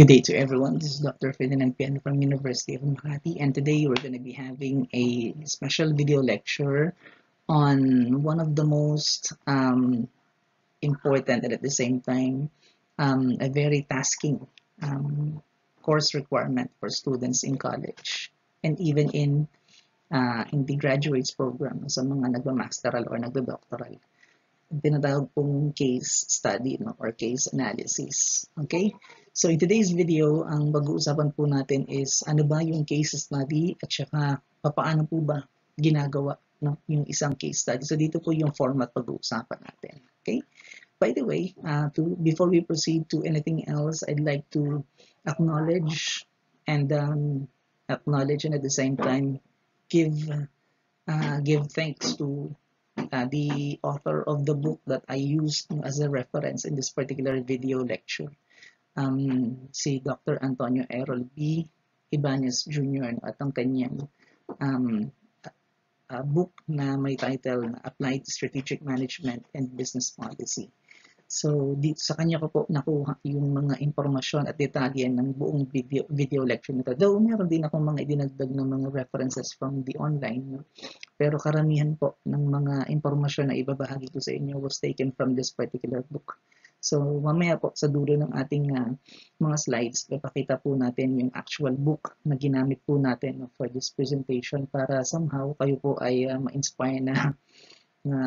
Good day to everyone. This is Dr. Ferdinand Piano from University of Makati and today we're going to be having a special video lecture on one of the most um, important and at the same time um, a very tasking um, course requirement for students in college and even in uh, in the graduates program sa mga nagma-masteral or nagdo-doctoral tinatawag pong case study no, or case analysis. Okay? So in today's video, ang pag-uusapan po natin is ano ba yung case study at saka paano po ba ginagawa no, yung isang case study. So dito po yung format pag-uusapan natin. Okay? By the way, uh, to, before we proceed to anything else, I'd like to acknowledge and um, acknowledge and at the same time give uh, give thanks to uh, the author of the book that I used as a reference in this particular video lecture. Um, si Dr. Antonio Errol B. Ibanez Jr. at ang kanyang um, uh, book na may title na Applied Strategic Management and Business Policy. So, dito sa kanya ko po nakuha yung mga impormasyon at detalye ng buong video, video lecture nito. Though, meron din ako mga idinagdag ng mga references from the online. Pero karamihan po ng mga impormasyon na ibabahagi ko sa inyo was taken from this particular book. So, mamaya po sa dulo ng ating uh, mga slides, ipakita po natin yung actual book na ginamit po natin no, for this presentation para somehow kayo po ay uh, ma-inspire na na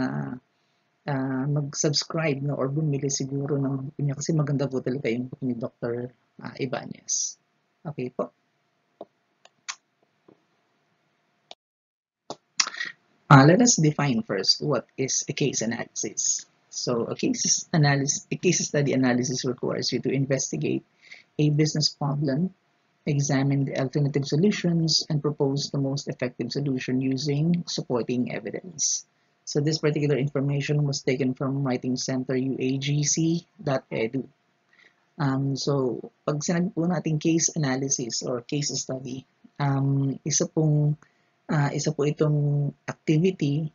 uh, mag-subscribe no, or bumili siguro ng book niya kasi maganda po talaga yung book ni Dr. Uh, Ibanez. Okay po. Uh, let us define first what is a case analysis. So a case analysis, a case study analysis requires you to investigate a business problem, examine the alternative solutions, and propose the most effective solution using supporting evidence. So this particular information was taken from Writing Center uagc.edu. Um, so, pag po natin case analysis or case study, um, isa pong uh, isa po itong activity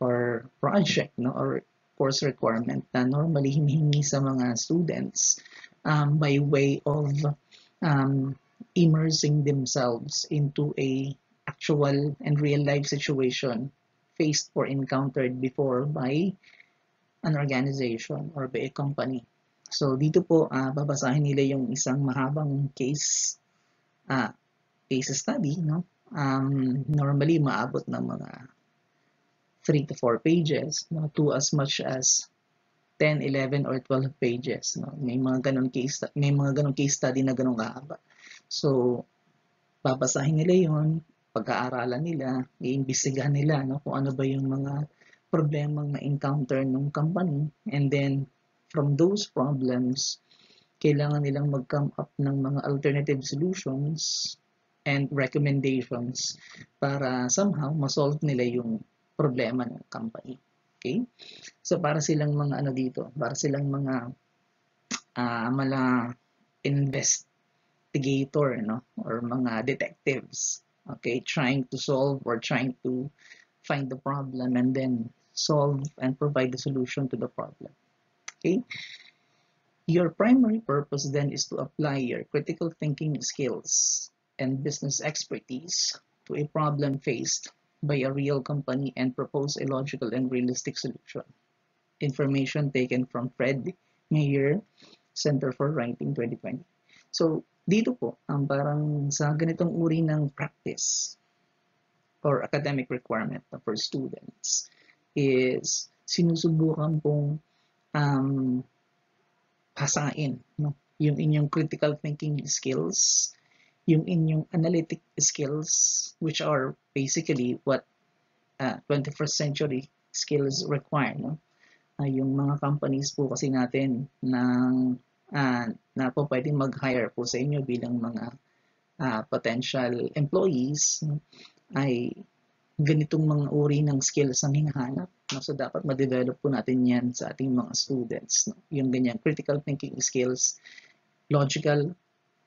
or project no or course requirement na normally hinihingi sa mga students um, by way of um, immersing themselves into a actual and real life situation faced or encountered before by an organization or by a company. So dito po uh, babasahin nila yung isang mahabang case uh, case study no. Um, normally maabot ng mga 3 to 4 pages no to as much as 10, 11 or 12 pages no. May mga ganun case may mga ganun case study na ganun kahaba. So babasahin nila 'yon, pag-aaralan nila, iimbestigahan nila no, kung ano ba yung mga problemang na-encounter ng company and then from those problems, kailangan nilang mag-come up ng mga alternative solutions and recommendations para somehow ma-solve nila yung problema ng company. Okay? So para silang mga ano dito, para silang mga uh, mala investigator no or mga detectives okay, trying to solve or trying to find the problem and then solve and provide the solution to the problem. Okay? Your primary purpose then is to apply your critical thinking skills and business expertise to a problem faced by a real company and propose a logical and realistic solution. Information taken from Fred Mayer, Center for Writing 2020. So, dito po, ang parang sa ganitong uri ng practice or academic requirement for students is sinusubukan pong um, pasain no? yung inyong critical thinking skills, yung inyong analytic skills, which are basically what uh, 21st century skills require. No? Uh, yung mga companies po kasi natin ng uh, na po pwedeng mag-hire po sa inyo bilang mga uh, potential employees ay ganitong mga uri ng skills ang hinahanap. No? So, dapat ma-develop po natin yan sa ating mga students. No? Yung ganyan, critical thinking skills, logical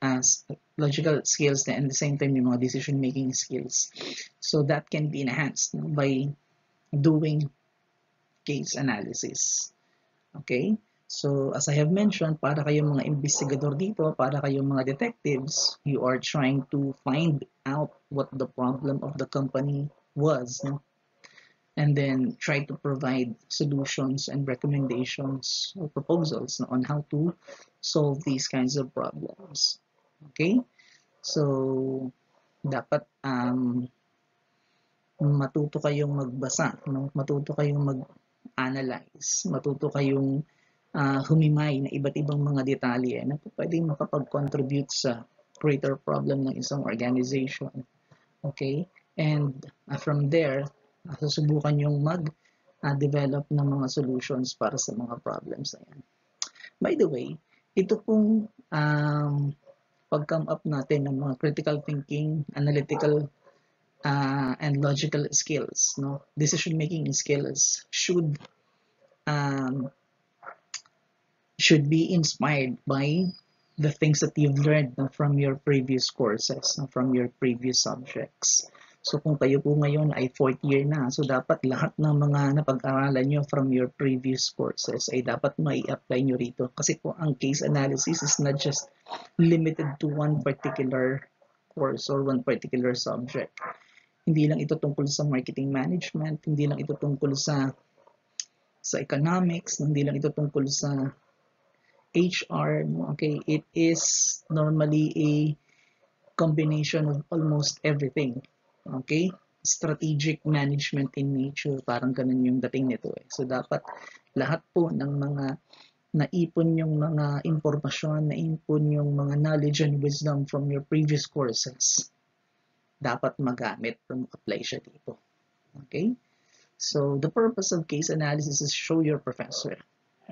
as logical skills and the same time yung mga decision making skills. So, that can be enhanced by doing case analysis. Okay? So, as I have mentioned, para kayong mga investigador dito, para kayong mga detectives, you are trying to find out what the problem of the company was, no? and then try to provide solutions and recommendations or proposals no, on how to solve these kinds of problems. Okay? So, dapat um, matuto kayong magbasa, no? matuto kayong mag-analyze, matuto kayong uh, humimay na iba't ibang mga detalye na pwedeng makapag-contribute sa greater problem ng isang organization. Okay? And uh, from there, uh, susubukan yung mag-develop uh, ng mga solutions para sa mga problems na yan. By the way, ito pong um, pag-come up natin ng mga critical thinking, analytical, uh, and logical skills, no? decision-making skills should um, should be inspired by the things that you've learned no, from your previous courses, no, from your previous subjects. So kung kayo po ngayon ay fourth year na, so dapat lahat ng mga napag-aralan nyo from your previous courses ay dapat mai-apply nyo rito. Kasi po ang case analysis is not just limited to one particular course or one particular subject. Hindi lang ito tungkol sa marketing management, hindi lang ito tungkol sa sa economics, hindi lang ito tungkol sa HR, okay, it is normally a combination of almost everything. Okay? Strategic management in nature, parang ganun yung dating nito eh. So dapat lahat po ng mga naipon yung mga impormasyon, naipon yung mga knowledge and wisdom from your previous courses, dapat magamit or apply siya dito. Okay? So the purpose of case analysis is show your professor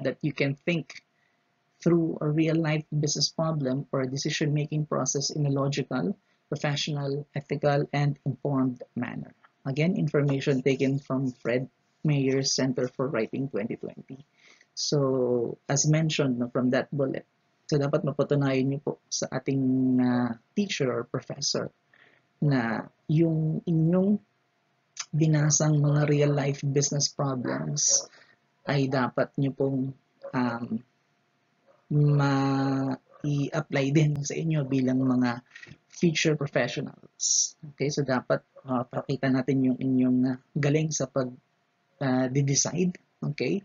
that you can think through a real-life business problem or a decision-making process in a logical, professional, ethical, and informed manner. Again, information taken from Fred Mayer's Center for Writing 2020. So, as mentioned from that bullet, so dapat mapatunayan niyo po sa ating uh, teacher or professor na yung inyong binasang mga real-life business problems ay dapat niyo pong um, ma-i-apply din sa inyo bilang mga future professionals. Okay, so dapat uh, pakita natin yung inyong uh, galing sa pag uh, decide okay,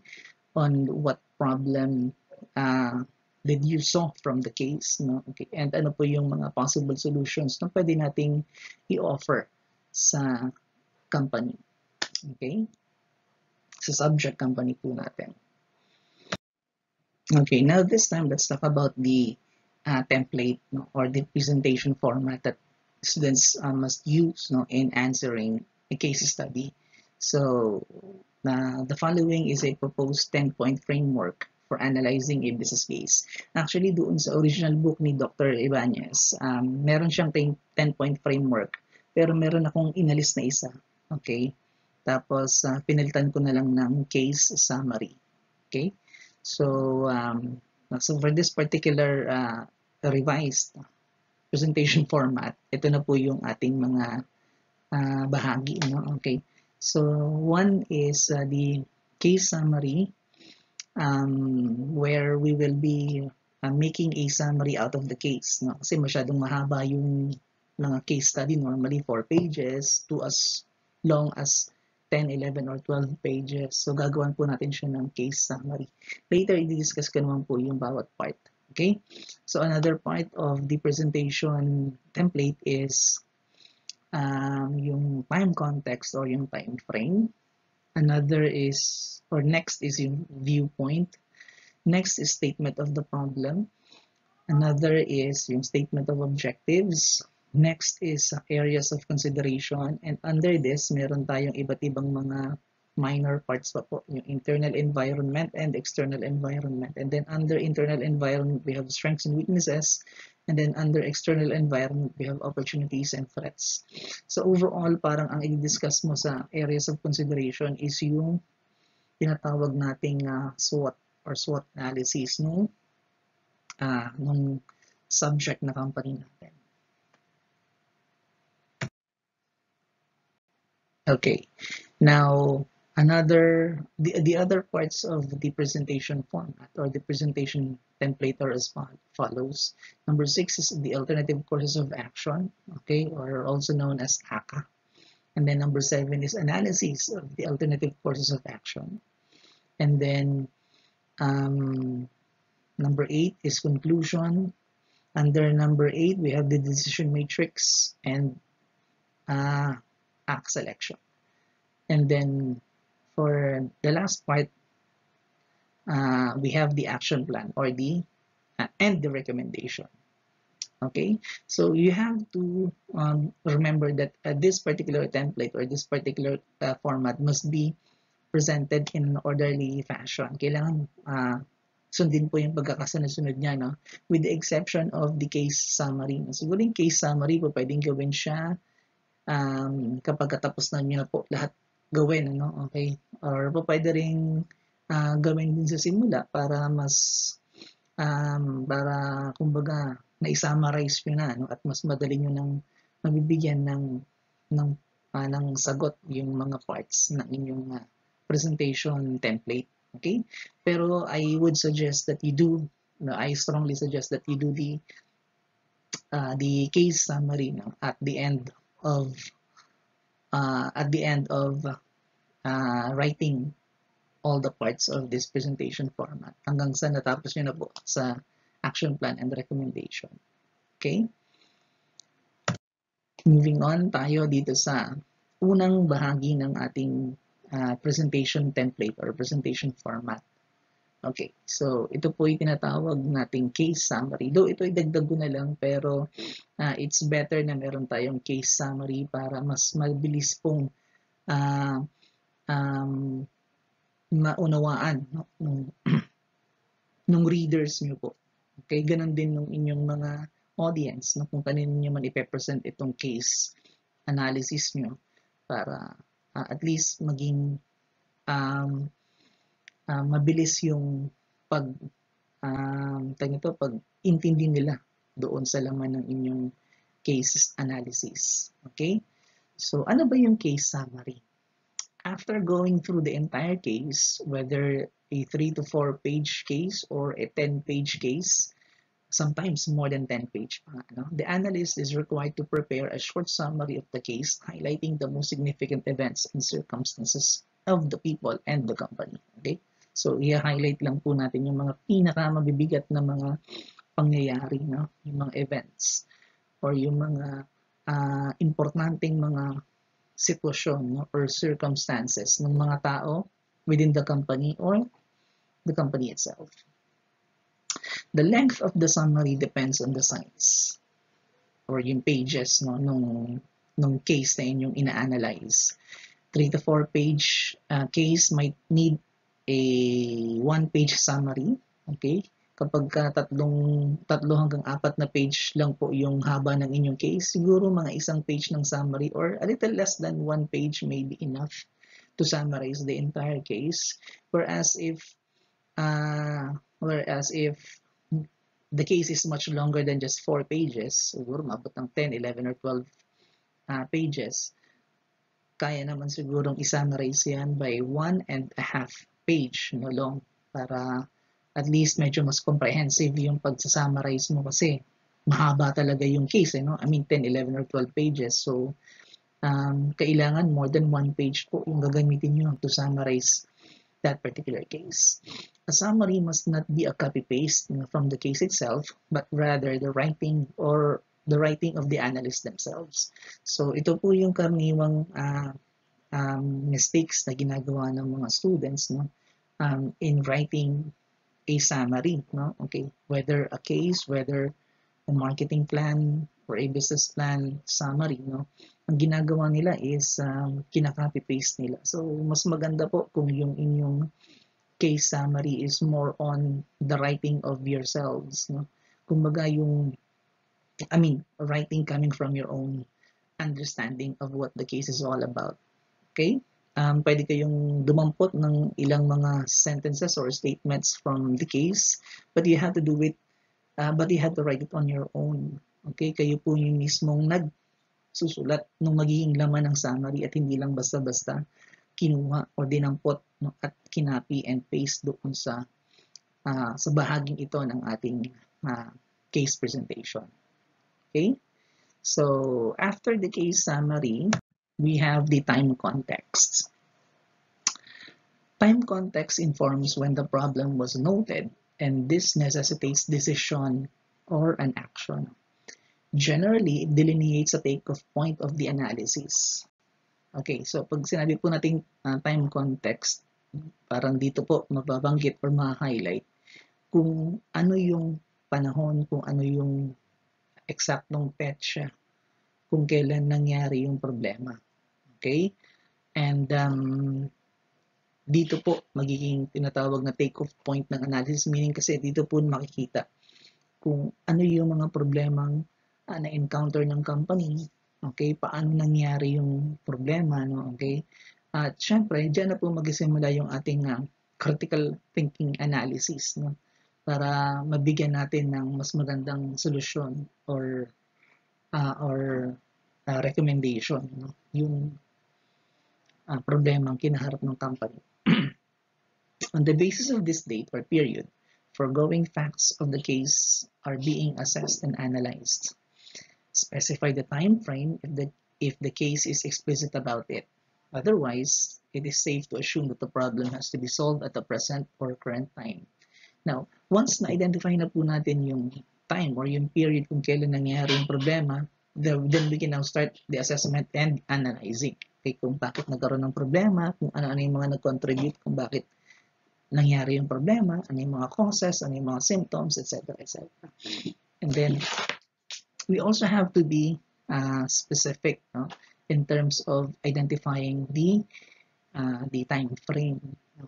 on what problem uh, did you solve from the case, no? Okay, and ano po yung mga possible solutions na pwede nating i-offer sa company. Okay? Sa subject company po natin. Okay, now this time let's talk about the uh, template no, or the presentation format that students uh, must use no, in answering a case study. So uh, the following is a proposed 10-point framework for analyzing a business case. Actually, doon sa original book ni Dr. Ibanez, um, meron siyang 10-point framework, pero meron akong inalis na isa. Okay? Tapos, uh, pinalitan ko na lang ng case summary. Okay? So, um, so for this particular uh, revised presentation format, ito na po yung ating mga uh, bahagi. No? Okay. So, one is uh, the case summary um, where we will be uh, making a summary out of the case. No? Kasi masyadong mahaba yung mga case study, normally 4 pages to as long as 10, 11, or 12 pages. So, gagawan po natin siya ng case summary. Later, i-discuss ko naman po yung bawat part. Okay? So, another part of the presentation template is um, yung time context or yung time frame. Another is, or next is yung viewpoint. Next is statement of the problem. Another is yung statement of objectives. Next is areas of consideration and under this meron tayong iba't ibang mga minor parts pa po, yung internal environment and external environment. And then under internal environment, we have strengths and weaknesses. And then under external environment, we have opportunities and threats. So overall, parang ang i-discuss mo sa areas of consideration is yung tinatawag nating uh, SWOT or SWOT analysis nung, uh, nung subject na company natin. Okay, now another the, the other parts of the presentation format or the presentation template are as follows. Number six is the alternative courses of action okay or also known as ACA and then number seven is analysis of the alternative courses of action. And then um, number eight is conclusion. Under number eight we have the decision matrix and uh, act selection and then for the last part, uh, we have the action plan or the uh, and the recommendation. Okay, so you have to um, remember that uh, this particular template or this particular uh, format must be presented in an orderly fashion. Kailangan uh, sundin po yung pagkakasunod-sunod niya, no? with the exception of the case summary. Siguro yung case summary po pwedeng gawin siya um, kapag katapos na niyo na po lahat gawin, ano? Okay? Or po pwede rin uh, gawin din sa simula para mas um, para kumbaga na-summarize nyo na no? at mas madali nyo nang mabibigyan ng ng uh, ng sagot yung mga parts ng inyong uh, presentation template. Okay? Pero I would suggest that you do, no, I strongly suggest that you do the uh, the case summary no, at the end of uh, at the end of uh, writing all the parts of this presentation format hanggang sa natapos nyo na po sa action plan and recommendation. Okay? Moving on tayo dito sa unang bahagi ng ating uh, presentation template or presentation format. Okay, so ito po yung tinatawag nating case summary. Though ito ay dagdag ko na lang pero uh, it's better na meron tayong case summary para mas mabilis pong uh, um, maunawaan no, nung, nung readers nyo po. Okay, ganun din nung inyong mga audience no, kung kanino nyo man ipepresent itong case analysis nyo para uh, at least maging um, uh, mabilis yung pag um, ito, pag intindi nila doon sa laman ng inyong case analysis. Okay? So, ano ba yung case summary? After going through the entire case, whether a 3 to 4 page case or a 10 page case, sometimes more than 10 page pa, no? the analyst is required to prepare a short summary of the case highlighting the most significant events and circumstances of the people and the company. Okay? So, i-highlight lang po natin yung mga pinaka-mabibigat na mga pangyayari, no? yung mga events or yung mga uh, importanteng mga sitwasyon no? or circumstances ng mga tao within the company or the company itself. The length of the summary depends on the size or yung pages no, nung, nung case na inyong ina-analyze. 3 to 4 page uh, case might need a one-page summary. Okay? Kapag ka tatlong, tatlo hanggang apat na page lang po yung haba ng inyong case, siguro mga isang page ng summary or a little less than one page may be enough to summarize the entire case. Whereas if uh, whereas if the case is much longer than just 4 pages, siguro mabot ng 10, 11, or 12 uh, pages, kaya naman sigurong isummarize yan by one and a half page no long para at least medyo mas comprehensive yung pagsa-summarize mo kasi mahaba talaga yung case eh, no? I mean 10, 11 or 12 pages so um, kailangan more than one page po yung gagamitin nyo to summarize that particular case. A summary must not be a copy-paste you know, from the case itself, but rather the writing or the writing of the analysts themselves. So ito po yung karaniwang uh, um, mistakes na ginagawa ng mga students no? um, in writing a summary, no? Okay, whether a case, whether a marketing plan or a business plan summary, no? Ang ginagawa nila is um, kinaka-copy paste nila. So, mas maganda po kung yung inyong case summary is more on the writing of yourselves, no? Kumbaga yung I mean, writing coming from your own understanding of what the case is all about. Okay? um, pwede kayong dumampot ng ilang mga sentences or statements from the case, but you have to do it, uh, but you have to write it on your own. Okay, kayo po yung mismong nagsusulat ng magiging laman ng summary at hindi lang basta-basta kinuha o dinampot no, at kinapi and paste doon sa uh, sa bahaging ito ng ating uh, case presentation. Okay? So, after the case summary, we have the time context. Time context informs when the problem was noted and this necessitates decision or an action. Generally, it delineates a take-off point of the analysis. Okay, so pag sinabi po natin uh, time context, parang dito po mababanggit or ma-highlight kung ano yung panahon, kung ano yung eksaktong petsa, kung kailan nangyari yung problema. Okay? And um, dito po magiging tinatawag na take-off point ng analysis, meaning kasi dito po makikita kung ano yung mga problemang uh, na-encounter ng company, okay, paano nangyari yung problema, no, okay, at syempre, dyan na po magsisimula yung ating uh, critical thinking analysis, no, para mabigyan natin ng mas magandang solusyon or uh, or uh, recommendation, no, yung uh, problemang kinaharap ng company. On the basis of this date or period, foregoing facts of the case are being assessed and analyzed. Specify the time frame if the, if the case is explicit about it. Otherwise, it is safe to assume that the problem has to be solved at the present or current time. Now, once na-identify na po natin yung time or yung period kung kailan nangyari yung problema, then we can now start the assessment and analyzing. Okay, kung bakit nagkaroon ng problema, kung ano-ano yung mga nag-contribute, kung bakit nangyari yung problema, ano yung mga causes, ano yung mga symptoms, etc. etc. And then, we also have to be uh, specific no, in terms of identifying the uh, the time frame,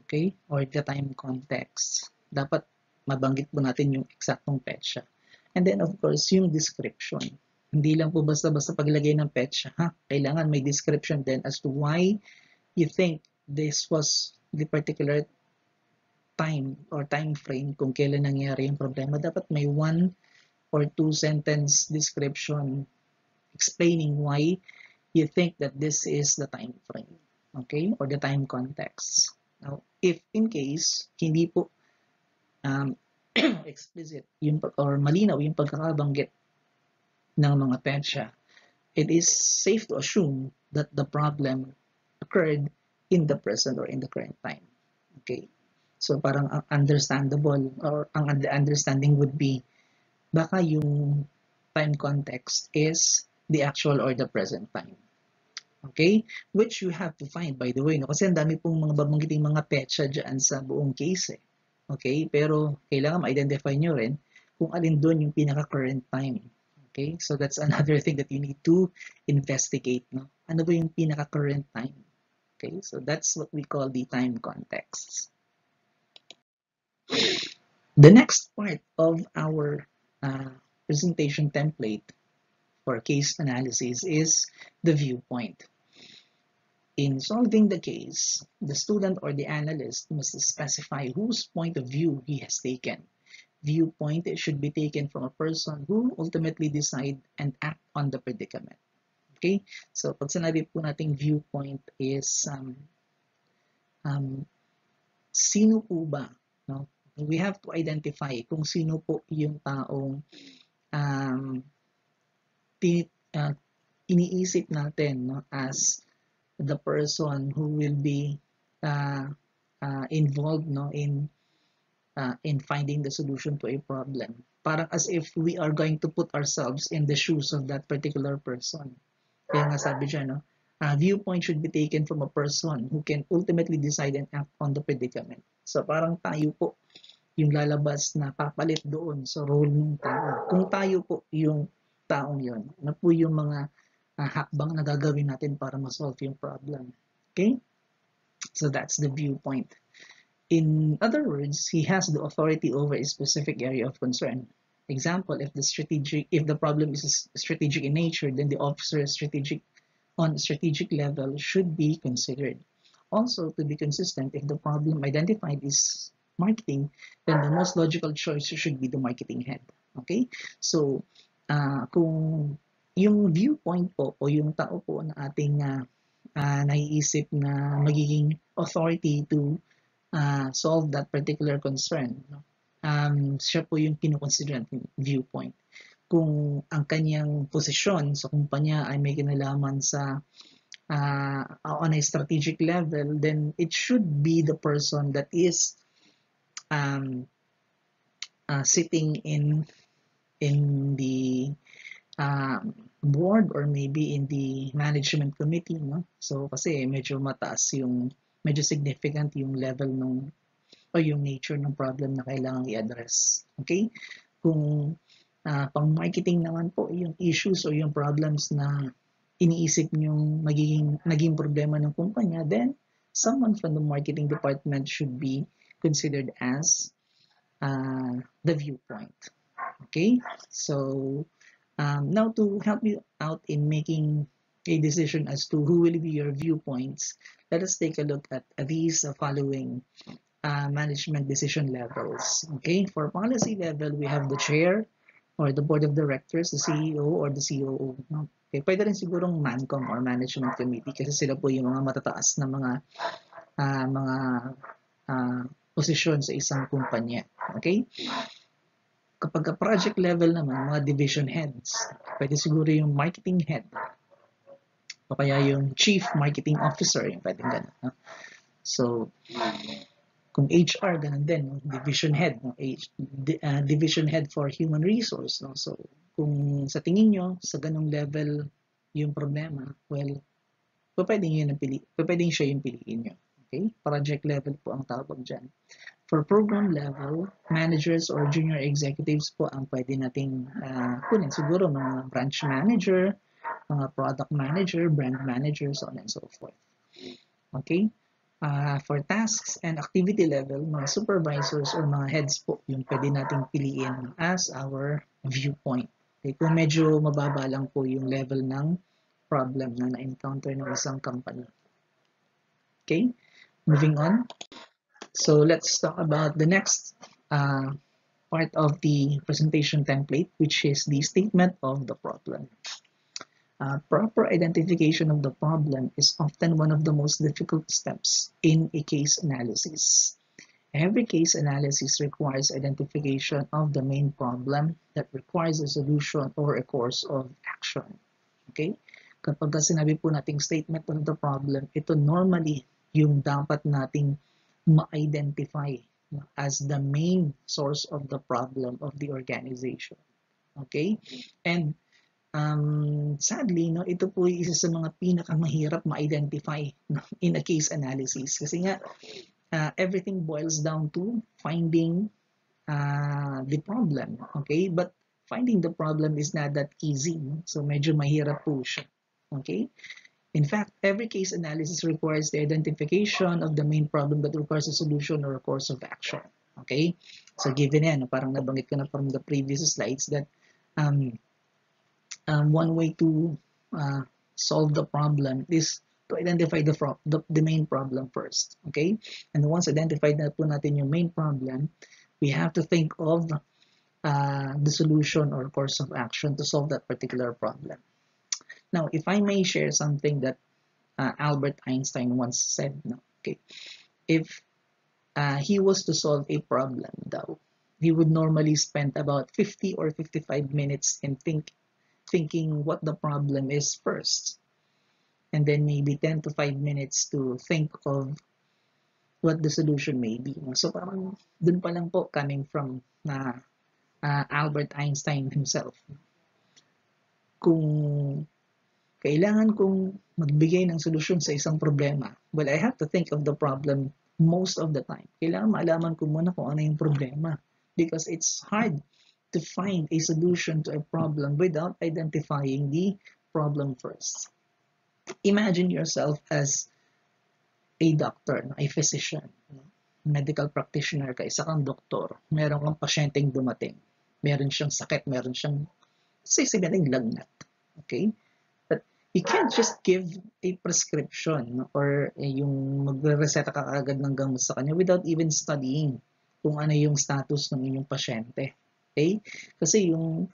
okay, or the time context. Dapat mabanggit po natin yung eksaktong petsa. And then, of course, yung description. Hindi lang po basta-basta paglagay ng petsa, ha? Kailangan may description then as to why you think this was the particular time or time frame kung kailan nangyari yung problema. Dapat may one or two sentence description explaining why you think that this is the time frame, okay, or the time context. Now, if in case hindi po um, explicit yung, or malinaw yung pagkakabanggit ng mga petsa, it is safe to assume that the problem occurred in the present or in the current time. Okay. So parang understandable or ang understanding would be baka yung time context is the actual or the present time. Okay? Which you have to find, by the way. No? Kasi ang dami pong mga babanggiting mga petsa dyan sa buong case. Eh. Okay? Pero kailangan ma-identify nyo rin kung alin doon yung pinaka-current time. Okay? So that's another thing that you need to investigate. No? Ano ba yung pinaka-current time? Okay? So that's what we call the time context. The next part of our uh, presentation template for case analysis is the viewpoint. In solving the case, the student or the analyst must specify whose point of view he has taken. Viewpoint should be taken from a person who ultimately decide and act on the predicament. Okay? So, pag sinabi po nating viewpoint is um, um, sino po ba no, we have to identify kung sino po yung taong um, tin, uh, iniisip natin no, as the person who will be uh, uh, involved no, in uh, in finding the solution to a problem. Parang as if we are going to put ourselves in the shoes of that particular person. Kaya nga sabi dyan, no, uh, viewpoint should be taken from a person who can ultimately decide and act on the predicament. So parang tayo po yung lalabas na papalit doon sa role ng tao. Kung tayo po yung taong yon, na po yung mga uh, hakbang na gagawin natin para ma-solve yung problem. Okay? So that's the viewpoint. In other words, he has the authority over a specific area of concern. Example, if the strategic if the problem is strategic in nature, then the officer's strategic on strategic level should be considered. Also, to be consistent, if the problem identified is marketing, then the most logical choice should be the marketing head. Okay? So, uh, kung yung viewpoint po o yung tao po na ating uh, uh, naiisip na magiging authority to uh, solve that particular concern. No? Um, siya po yung kinukonsider natin viewpoint. Kung ang kanyang posisyon sa kumpanya ay may kinalaman sa uh, on a strategic level, then it should be the person that is um, uh, sitting in in the um, board or maybe in the management committee, no? So, kasi medyo mataas yung, medyo significant yung level nung, o yung nature ng problem na kailangang i-address. Okay? Kung uh, pang marketing naman po, yung issues o yung problems na iniisip nyong magiging, naging problema ng kumpanya, then someone from the marketing department should be considered as uh, the viewpoint. Okay? So, Um, now, to help you out in making a decision as to who will be your viewpoints, let us take a look at these following uh, management decision levels. Okay, for policy level, we have the chair or the board of directors, the CEO or the COO. Okay, pwede rin sigurong MANCOM or management committee kasi sila po yung mga matataas na mga uh, mga uh, posisyon sa isang kumpanya. Okay? Kapag project level naman, mga division heads, pwede siguro yung marketing head o kaya yung chief marketing officer, yung pwedeng ganun. No? So, kung HR, ganun din, no? division head, no? H, uh, division head for human resource. No? So, kung sa tingin nyo, sa ganung level yung problema, well, pwedeng, yun ang pili, pwedeng siya yung piliin nyo. Okay? Project level po ang tawag dyan. For program level, managers or junior executives po ang pwede nating uh, kunin. Siguro mga branch manager, mga product manager, brand manager, so on and so forth. Okay? Uh, for tasks and activity level, mga supervisors or mga heads po yung pwede nating piliin as our viewpoint. Okay? Kung medyo mababa lang po yung level ng problem na na-encounter ng isang company. Okay? Moving on. So let's talk about the next uh, part of the presentation template, which is the statement of the problem. Uh, proper identification of the problem is often one of the most difficult steps in a case analysis. Every case analysis requires identification of the main problem that requires a solution or a course of action. Okay? Kapag sinabi po nating statement of the problem, ito normally yung dapat nating ma-identify as the main source of the problem of the organization. Okay? And um, sadly, no, ito po isa sa mga pinakamahirap ma-identify no, in a case analysis. Kasi nga, uh, everything boils down to finding uh, the problem. Okay? But finding the problem is not that easy. No? So, medyo mahirap po siya. Okay? In fact, every case analysis requires the identification of the main problem that requires a solution or a course of action. Okay? So given yan, parang nabanggit ko na from the previous slides that um, um, one way to uh, solve the problem is to identify the, the, the main problem first. Okay? And once identified na po natin yung main problem, we have to think of uh, the solution or course of action to solve that particular problem. Now, if I may share something that uh, Albert Einstein once said, no, okay, if uh, he was to solve a problem, though, he would normally spend about 50 or 55 minutes in think, thinking what the problem is first. And then maybe 10 to 5 minutes to think of what the solution may be. So parang dun pa lang po coming from na uh, Albert Einstein himself. Kung kailangan kong magbigay ng solusyon sa isang problema, well, I have to think of the problem most of the time. Kailangan malaman ko muna kung ano yung problema because it's hard to find a solution to a problem without identifying the problem first. Imagine yourself as a doctor, a physician, medical practitioner ka, isa kang doktor, meron kang pasyenteng dumating, meron siyang sakit, meron siyang sisigaling lagnat. Okay? you can't just give a prescription or eh, yung magre-reseta ka agad ng gamot sa kanya without even studying kung ano yung status ng inyong pasyente. Okay? Kasi yung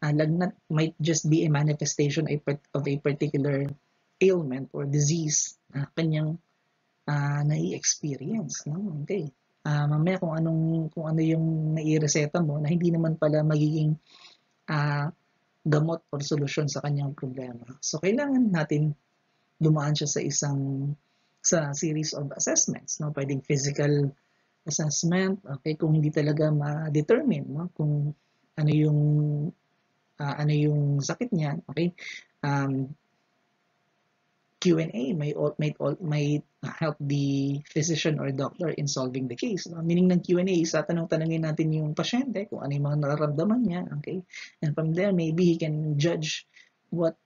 uh, lagnat might just be a manifestation of a particular ailment or disease na kanyang uh, nai-experience. No? Okay. Uh, mamaya kung anong kung ano yung naireseta mo na hindi naman pala magiging uh, gamot or solusyon sa kanyang problema. So kailangan natin dumaan siya sa isang sa series of assessments, no? Pwedeng physical assessment, okay, kung hindi talaga ma-determine, no? Kung ano yung uh, ano yung sakit niya, okay? Um, Q&A may may may help the physician or doctor in solving the case. No? Meaning ng Q&A is tatanong-tanongin natin yung pasyente kung ano yung mga nararamdaman niya, okay? And from there maybe he can judge what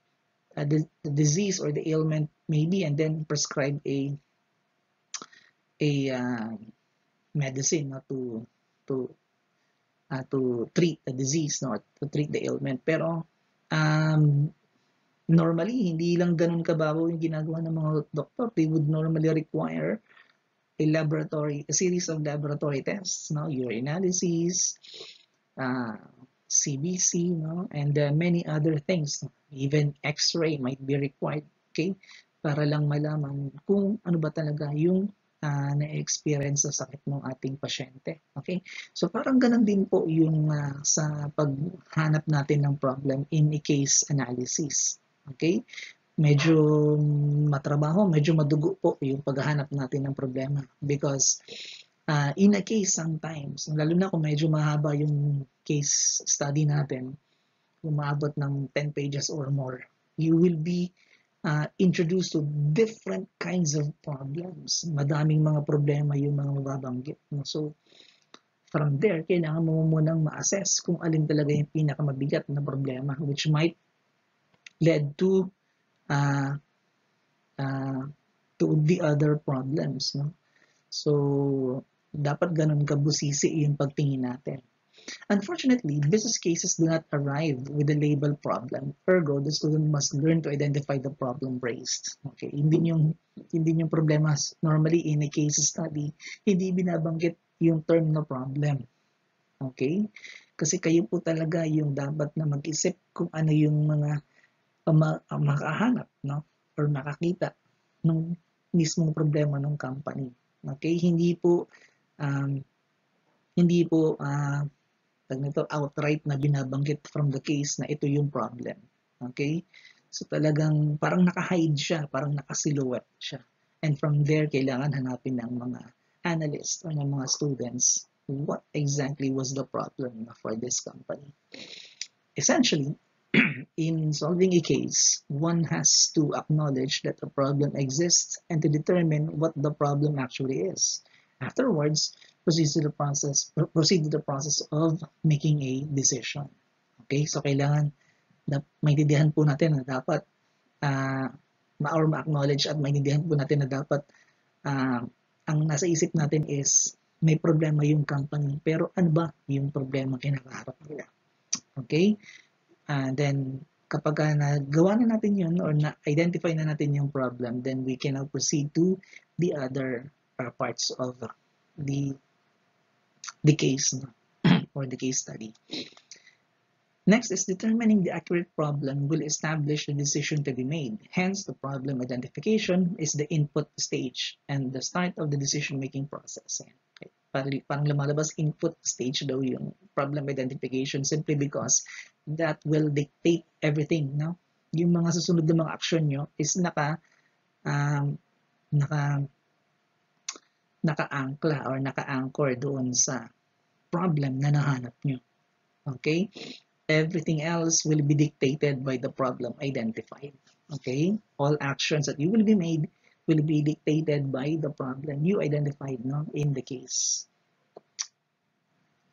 uh, the, the disease or the ailment may be and then prescribe a a uh, medicine no, to to uh, to treat the disease no, to treat the ailment. Pero um, normally, hindi lang ganun kababaw yung ginagawa ng mga doktor. They would normally require a laboratory, a series of laboratory tests, no? urinalysis, uh, CBC, no? and uh, many other things. Even X-ray might be required, okay? Para lang malaman kung ano ba talaga yung uh, na-experience sa sakit ng ating pasyente. Okay? So parang ganun din po yung uh, sa paghanap natin ng problem in a case analysis. Okay? Medyo matrabaho, medyo madugo po yung paghahanap natin ng problema because uh, in a case sometimes, lalo na kung medyo mahaba yung case study natin, umabot ng 10 pages or more, you will be uh, introduced to different kinds of problems. Madaming mga problema yung mga mababanggit. So, from there, kailangan mo munang ma-assess kung alin talaga yung pinakamabigat na problema which might led to uh, uh, to the other problems. No? So, dapat ganun kabusisi yung pagtingin natin. Unfortunately, business cases do not arrive with a label problem. Ergo, the student must learn to identify the problem raised. Okay, hindi yung hindi yung problema normally in a case study, hindi binabanggit yung term na problem. Okay? Kasi kayo po talaga yung dapat na mag-isip kung ano yung mga ma- makahanap no or makakita ng mismong problema ng company. Okay, hindi po um, hindi po uh, tag nito outright na binabanggit from the case na ito yung problem. Okay? So talagang parang naka-hide siya, parang naka-silhouette siya. And from there, kailangan hanapin ng mga analysts o ng mga students what exactly was the problem for this company. Essentially, in solving a case, one has to acknowledge that a problem exists and to determine what the problem actually is. Afterwards, proceed to the process proceed to the process of making a decision. Okay? So kailangan na maintindihan po natin na dapat uh, ma or ma-acknowledge at maintindihan po natin na dapat uh, ang nasa isip natin is may problema yung company pero ano ba yung problema kinakaharap nila. Okay? And then, kapag nagawa na natin yun or na-identify na natin yung problem, then we can now proceed to the other uh, parts of the, the case or the case study. Next is determining the accurate problem will establish the decision to be made. Hence, the problem identification is the input stage and the start of the decision-making process parang, parang lumalabas input stage daw yung problem identification simply because that will dictate everything, no? Yung mga susunod na mga action nyo is naka um, naka naka-ankla or naka-anchor doon sa problem na nahanap nyo. Okay? Everything else will be dictated by the problem identified. Okay? All actions that you will be made will be dictated by the problem you identified no, in the case.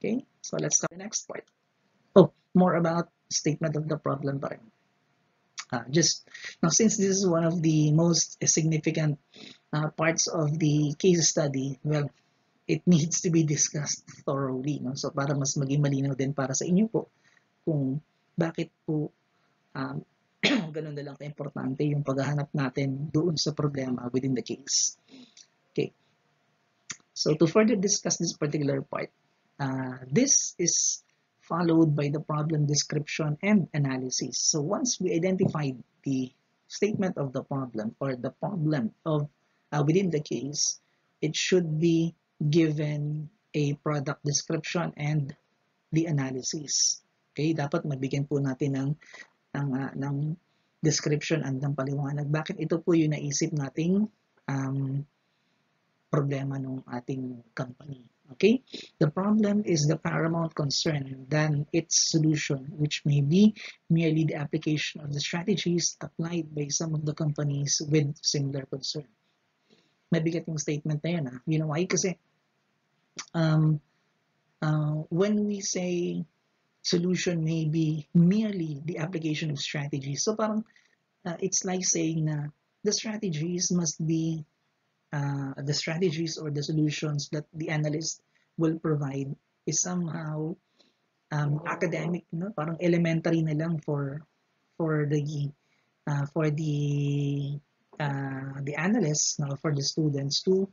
Okay, so let's start the next part. Oh, more about statement of the problem pa Uh, just now, since this is one of the most significant uh, parts of the case study, well, it needs to be discussed thoroughly. No? So para mas maging malinaw din para sa inyo po kung bakit po um, ganun na lang ka-importante yung paghahanap natin doon sa problema within the case. Okay. So to further discuss this particular part, uh, this is followed by the problem description and analysis. So once we identified the statement of the problem or the problem of uh, within the case, it should be given a product description and the analysis. Okay, dapat mabigyan po natin ng ng, uh, ng description and ng paliwanag. Bakit ito po yung naisip nating um, problema ng ating company. Okay? The problem is the paramount concern than its solution, which may be merely the application of the strategies applied by some of the companies with similar concern. Mabigat yung statement na yun. Ha? You know why? Kasi um, uh, when we say solution may be merely the application of strategies, so parang uh, it's like saying na the strategies must be uh, the strategies or the solutions that the analyst will provide is somehow um, academic, no? Parang elementary na lang for for the uh, for the uh, the analysts, no? for the students to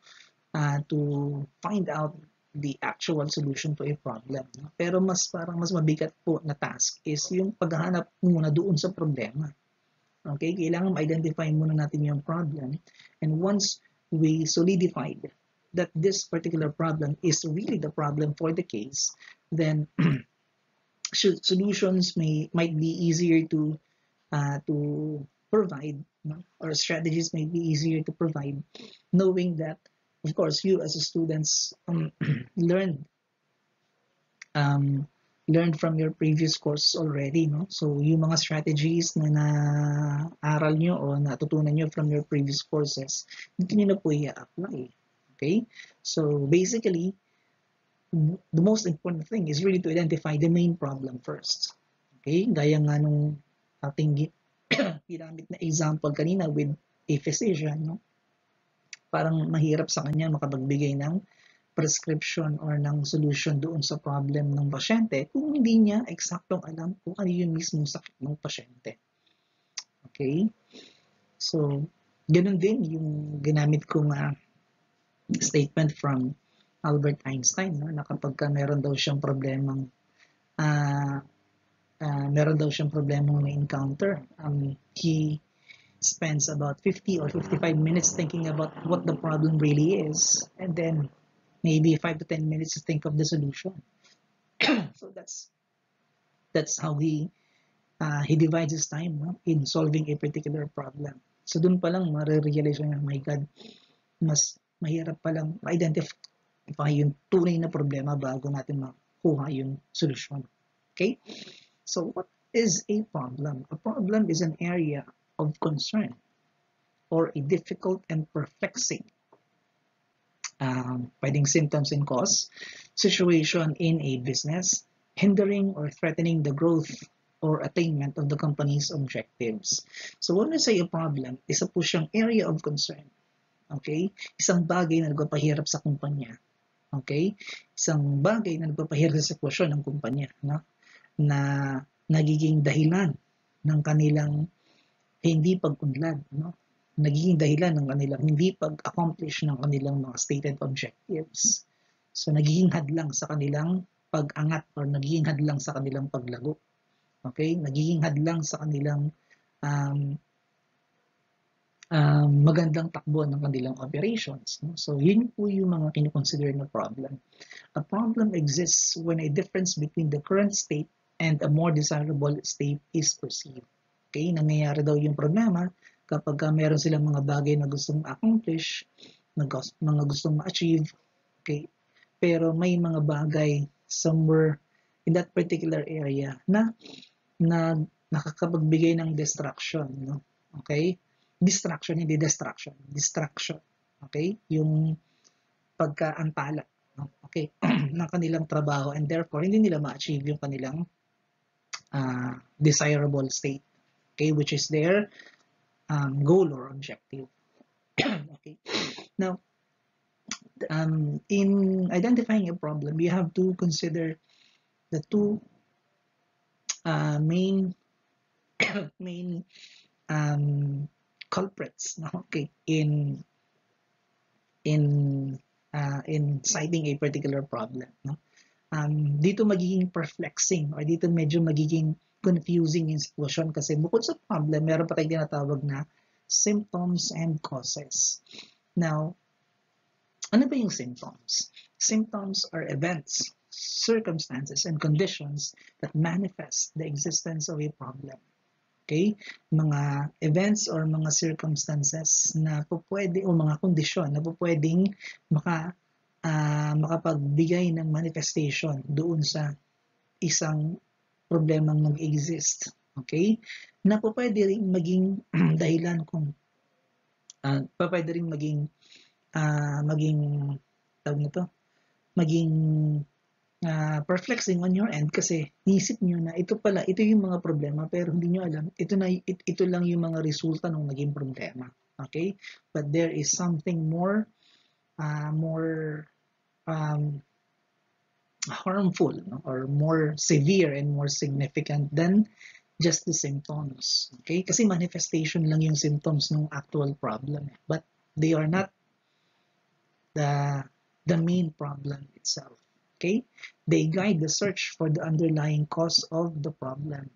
uh, to find out the actual solution to a problem. No? Pero mas parang mas mabigat po na task is yung paghahanap muna doon sa problema. Okay, kailangan ma-identify muna natin yung problem. And once we solidified that this particular problem is really the problem for the case, then solutions may might be easier to uh, to provide, no? or strategies may be easier to provide, knowing that, of course, you as a students um, learned um, learned from your previous course already, no? So, yung mga strategies na na-aral nyo o natutunan nyo from your previous courses, hindi nyo na po i-apply. Okay? So, basically, the most important thing is really to identify the main problem first. Okay? Gaya nga nung ating ginamit na example kanina with a physician, no? Parang mahirap sa kanya makapagbigay ng prescription or ng solution doon sa problem ng pasyente kung hindi niya eksaktong alam kung ano yung mismong sakit ng pasyente. Okay? So, ganun din yung ginamit kong uh, statement from Albert Einstein no, na kapag ka meron daw siyang problemang uh, meron daw siyang problemang na-encounter, um, he spends about 50 or 55 minutes thinking about what the problem really is and then maybe five to ten minutes to think of the solution. so that's that's how he uh, he divides his time no, in solving a particular problem. So dun pa lang marirealize niya, my God, mas mahirap pa lang ma-identify yung tunay na problema bago natin makuha yung solution. Okay? So what is a problem? A problem is an area of concern or a difficult and perplexing um, pwedeng symptoms and cause, situation in a business, hindering or threatening the growth or attainment of the company's objectives. So when we say a problem, isa po siyang area of concern. Okay? Isang bagay na nagpapahirap sa kumpanya. Okay? Isang bagay na nagpapahirap sa sitwasyon ng kumpanya. No? Na nagiging dahilan ng kanilang hindi pag-unlad. No? nagiging dahilan ng kanilang hindi pag-accomplish ng kanilang mga stated objectives. So, nagiging hadlang sa kanilang pag-angat or nagiging hadlang sa kanilang paglago. Okay? Nagiging hadlang sa kanilang um, um, magandang takbo ng kanilang operations. No? So, yun po yung mga kinoconsider na problem. A problem exists when a difference between the current state and a more desirable state is perceived. Okay? Nangyayari daw yung problema kapag uh, meron silang mga bagay na gustong accomplish, mga gustong ma-achieve, okay, pero may mga bagay somewhere in that particular area na na nakakapagbigay ng distraction, no? Okay? Distraction, hindi distraction. Distraction. Okay? Yung pagkaantala, no? Okay? ng kanilang trabaho and therefore hindi nila ma-achieve yung kanilang uh, desirable state. Okay? Which is their um, goal or objective. okay. Now, um, in identifying a problem, you have to consider the two uh, main main um, culprits. Okay, in in uh, in citing a particular problem. No? Um, dito magiging perplexing or dito medyo magiging confusing yung sitwasyon kasi bukod sa problem, meron pa tayong tinatawag na symptoms and causes. Now, ano ba yung symptoms? Symptoms are events, circumstances, and conditions that manifest the existence of a problem. Okay? Mga events or mga circumstances na po o mga kondisyon na po maka, uh, makapagbigay ng manifestation doon sa isang problemang mag-exist. Okay? Na po pwede rin maging dahilan kung uh, pwede rin maging uh, maging tawag nito maging uh, perplexing on your end kasi nisip niyo na ito pala ito yung mga problema pero hindi niyo alam ito na it, ito lang yung mga resulta ng naging problema okay but there is something more uh, more um, harmful no? or more severe and more significant than just the symptoms okay kasi manifestation lang yung symptoms ng actual problem but they are not the, the main problem itself. Okay? They guide the search for the underlying cause of the problem.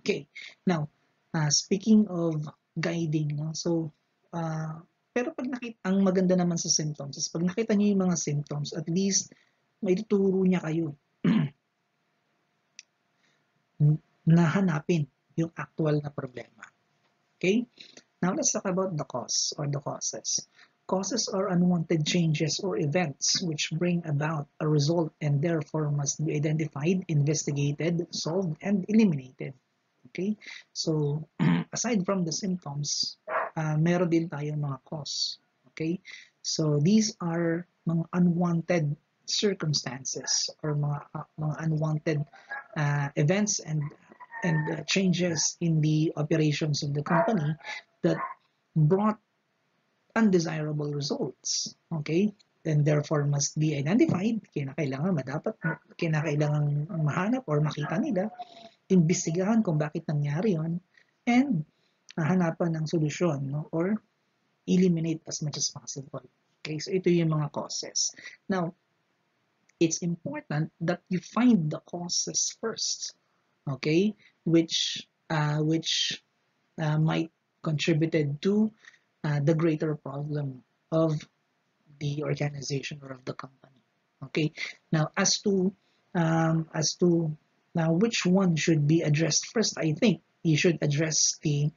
Okay. Now, uh, speaking of guiding, no? so, uh, pero pag nakita, ang maganda naman sa symptoms is pag nakita niyo yung mga symptoms, at least may tuturo niya kayo na hanapin yung actual na problema. Okay? Now, let's talk about the cause or the causes. Causes are unwanted changes or events which bring about a result and therefore must be identified, investigated, solved, and eliminated. Okay? So, aside from the symptoms, uh, meron din tayong mga cause. Okay? So, these are mga unwanted circumstances or mga, uh, mga unwanted uh, events and and uh, changes in the operations of the company that brought undesirable results. Okay? And therefore must be identified. Kinakailangan madapat, kinakailangan mahanap or makita nila, imbestigahan kung bakit nangyari yon and hanapan ng solusyon no? or eliminate as much as possible. Okay, so ito yung mga causes. Now, it's important that you find the causes first. Okay, which uh, which uh, might contributed to uh, the greater problem of the organization or of the company. Okay. Now, as to um, as to now which one should be addressed first, I think you should address the.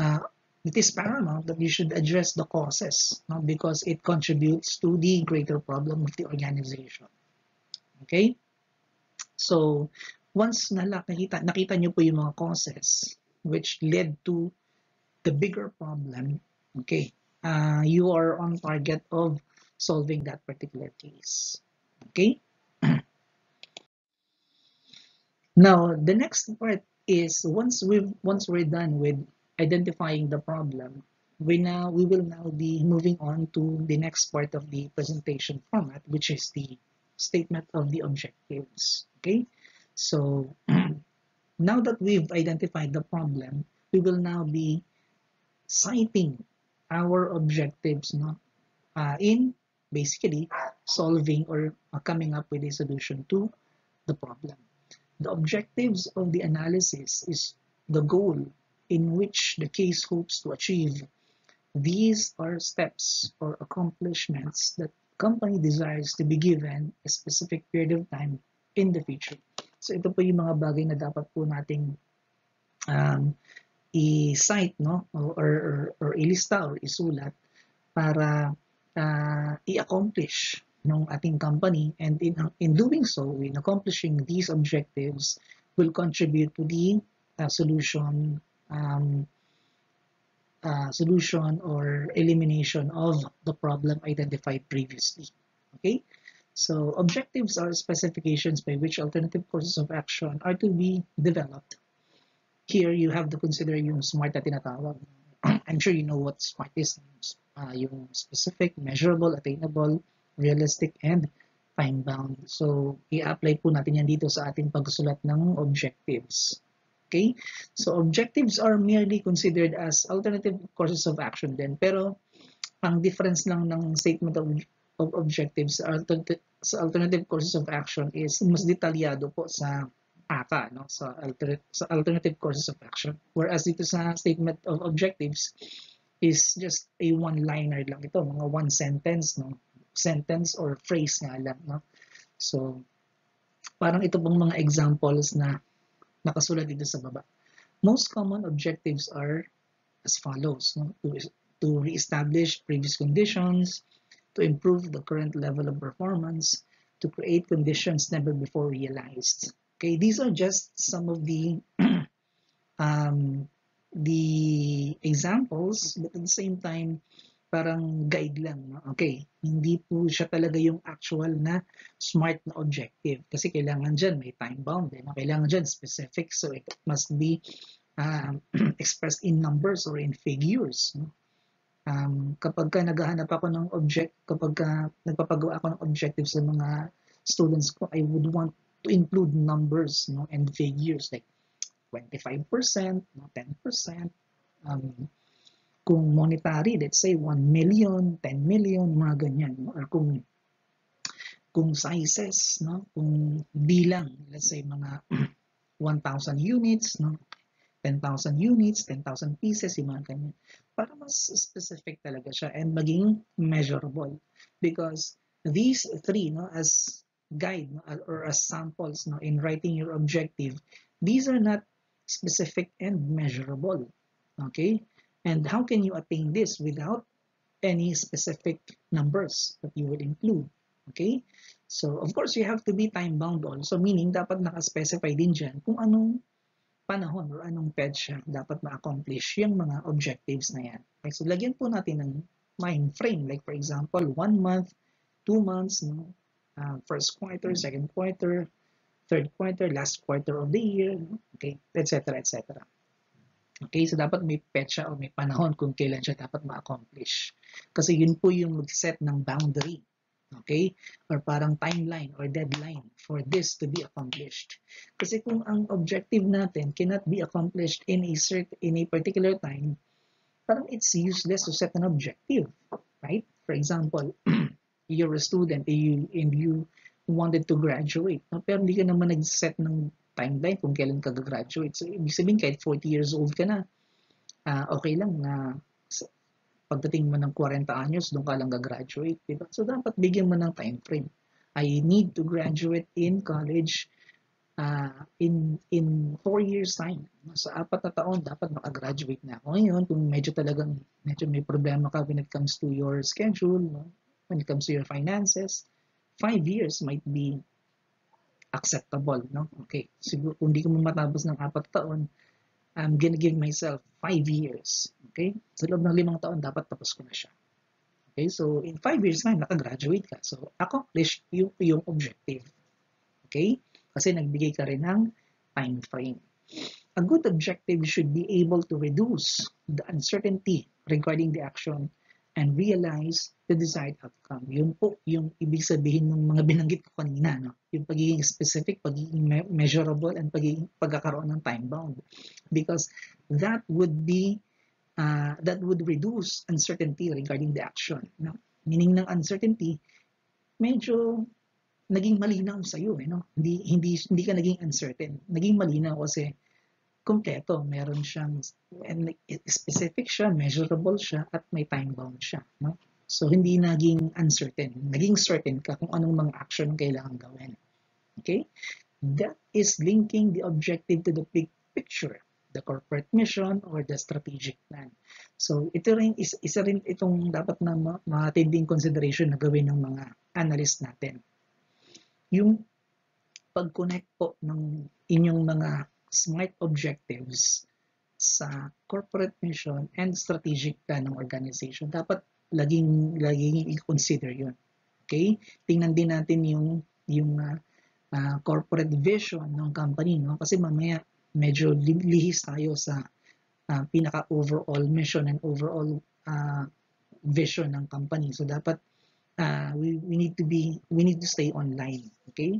Uh, it is paramount that you should address the causes no? because it contributes to the greater problem of the organization. Okay? So, once na nakita, nakita nyo po yung mga causes which led to the bigger problem, Okay, uh, you are on target of solving that particular case. Okay. now the next part is once we've once we're done with identifying the problem, we now we will now be moving on to the next part of the presentation format, which is the statement of the objectives. Okay, so now that we've identified the problem, we will now be citing our objectives no uh, in basically solving or uh, coming up with a solution to the problem the objectives of the analysis is the goal in which the case hopes to achieve. These are steps or accomplishments that company desires to be given a specific period of time in the future. So ito po yung mga bagay na dapat po nating um, i-cite no? Or, or, or ilista or isulat para uh, i-accomplish ng ating company. And in, in doing so in accomplishing these objectives will contribute to the uh, solution um, uh, solution or elimination of the problem identified previously okay so objectives are specifications by which alternative courses of action are to be developed here you have to consider yung SMART na tinatawag. I'm sure you know what SMART is. Uh, yung specific, measurable, attainable, realistic, and time-bound. So, i-apply po natin yan dito sa ating pagsulat ng objectives. Okay? So, objectives are merely considered as alternative courses of action din. Pero, ang difference lang ng statement of, of objectives sa alternative, sa alternative courses of action is mas detalyado po sa ACA, no? Sa, alter, sa alternative courses of action. Whereas dito sa statement of objectives is just a one-liner lang ito, mga one sentence, no? Sentence or phrase nga lang, no? So, parang ito pong mga examples na nakasulat dito sa baba. Most common objectives are as follows, no? To, to re-establish previous conditions, to improve the current level of performance, to create conditions never before realized. Okay, these are just some of the um, the examples, but at the same time, parang guide lang. No? Okay, hindi po siya talaga yung actual na smart na objective. Kasi kailangan dyan, may time bound. Eh, no? Kailangan dyan specific, so it must be um, expressed in numbers or in figures. No? um, kapag ka naghahanap ako ng object, kapag ka nagpapagawa ako ng objective sa mga students ko, I would want to include numbers no, and figures like 25%, no, 10%, um, kung monetary, let's say 1 million, 10 million, mga ganyan. Or kung kung sizes, no? kung bilang, let's say mga 1,000 units, no? 10,000 units, 10,000 pieces, yung mga ganyan. Para mas specific talaga siya and maging measurable. Because these three, no, as guide no, or as samples no, in writing your objective, these are not specific and measurable. Okay? And how can you attain this without any specific numbers that you would include? Okay? So, of course, you have to be time-bound also, meaning dapat naka-specify din dyan kung anong panahon or anong petsa dapat ma-accomplish yung mga objectives na yan. Okay, so lagyan po natin ng mind frame. Like for example, one month, two months, no? Uh, first quarter, second quarter, third quarter, last quarter of the year, okay, etc. etc. Okay, so dapat may petsa o may panahon kung kailan siya dapat ma-accomplish. Kasi yun po yung mag-set ng boundary Okay? Or parang timeline or deadline for this to be accomplished. Kasi kung ang objective natin cannot be accomplished in a certain in a particular time, parang it's useless to set an objective, right? For example, you're a student and you and you wanted to graduate, no? pero hindi ka naman nag-set ng timeline kung kailan ka graduate. So, ibig sabihin kahit 40 years old ka na, uh, okay lang na pagdating mo ng 40 anyos, doon ka lang gagraduate, di ba? So, dapat bigyan mo ng time frame. I need to graduate in college uh, in in 4 years time. Sa apat na taon, dapat makagraduate na ako. Ngayon, kung medyo talagang medyo may problema ka when it comes to your schedule, no? when it comes to your finances, 5 years might be acceptable, no? Okay, siguro kung hindi ko matapos ng apat taon, I'm gonna give myself five years. Okay? Sa loob ng limang taon, dapat tapos ko na siya. Okay? So, in five years time, nakagraduate ka. So, accomplish yung, yung objective. Okay? Kasi nagbigay ka rin ng time frame. A good objective should be able to reduce the uncertainty regarding the action and realize the desired outcome. Yun po yung ibig sabihin ng mga binanggit ko kanina. No? Yung pagiging specific, pagiging me measurable, and pagiging pagkakaroon ng time bound. Because that would be, uh, that would reduce uncertainty regarding the action. No? Meaning ng uncertainty, medyo naging malinaw sa iyo, eh, no? Hindi hindi hindi ka naging uncertain. Naging malinaw kasi kompleto. Meron siyang specific siya, measurable siya, at may time bound siya. No? So, hindi naging uncertain. Naging certain ka kung anong mga action kailangan gawin. Okay? That is linking the objective to the big picture, the corporate mission or the strategic plan. So, ito rin, is, isa rin itong dapat na matinding consideration na gawin ng mga analyst natin. Yung pag-connect po ng inyong mga SMART objectives sa corporate mission and strategic plan ng organization. Dapat laging laging i-consider 'yon. Okay? Tingnan din natin yung yung uh, uh, corporate vision ng company no kasi mamaya medyo lihis tayo sa uh, pinaka overall mission and overall uh, vision ng company. So dapat uh, we we need to be we need to stay online, okay?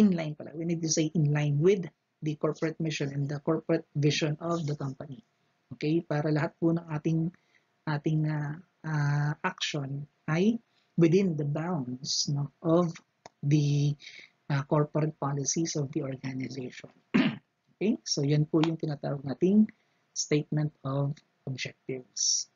In line pala. We need to stay in line with the corporate mission and the corporate vision of the company. Okay? Para lahat po ng ating ating uh, uh, action ay within the bounds no, of the uh, corporate policies of the organization. okay, so yan po yung tinatawag nating statement of objectives.